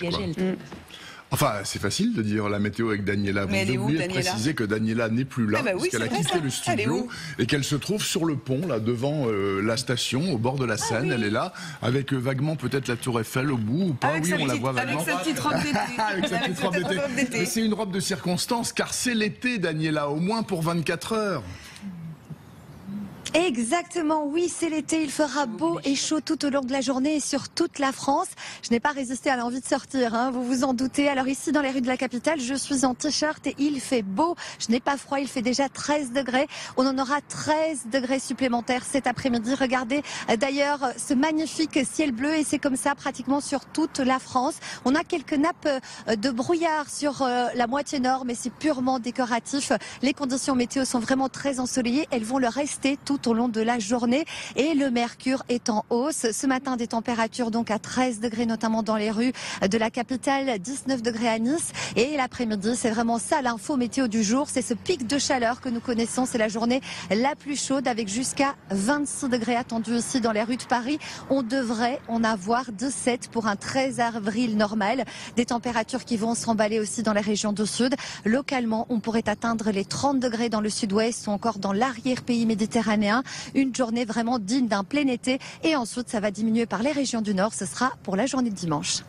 rouge. Enfin, c'est facile de dire la météo avec Daniela. Vous Mais où, oublié de préciser que Daniela n'est plus là, Ah bah oui, puisqu'elle a quitté ça. le studio et qu'elle se trouve sur le pont, là, devant euh, la station, au bord de la Seine. Elle est là, avec euh, vaguement peut-être la Tour Eiffel au bout ou pas. Avec oui, on la voit avec vaguement. sa petite robe d'été. avec sa petite robe d'été. d'été. Mais c'est une robe de circonstance, car c'est l'été, Daniela, au moins pour 24 heures. Exactement, oui, c'est l'été, il fera beau et chaud tout au long de la journée et sur toute la France. Je n'ai pas résisté à l'envie de sortir, hein, vous vous en doutez. Alors ici, dans les rues de la capitale, je suis en t-shirt et il fait beau. Je n'ai pas froid, il fait déjà 13 degrés. On en aura 13 degrés supplémentaires cet après-midi. Regardez d'ailleurs ce magnifique ciel bleu et c'est comme ça pratiquement sur toute la France. On a quelques nappes euh, de brouillard sur euh, la moitié nord, mais c'est purement décoratif. Les conditions météo sont vraiment très ensoleillées. Elles vont le rester tout au long de la journée et le mercure est en hausse. Ce matin, des températures donc à 13 degrés, notamment dans les rues de la capitale, 19 degrés à Nice. Et l'après-midi, c'est vraiment ça l'info météo du jour. C'est ce pic de chaleur que nous connaissons. C'est la journée la plus chaude avec jusqu'à 26 degrés attendus ici dans les rues de Paris. On devrait en avoir 17 pour un 13 avril normal. Des températures qui vont s'emballer aussi dans les régions du sud. Localement, on pourrait atteindre les 30 degrés dans le sud-ouest ou encore dans l'arrière-pays méditerranéen. Une journée vraiment digne d'un plein été. Et ensuite, ça va diminuer par les régions du nord. Ce sera pour la journée de dimanche.